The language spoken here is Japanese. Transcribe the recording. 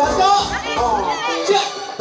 社長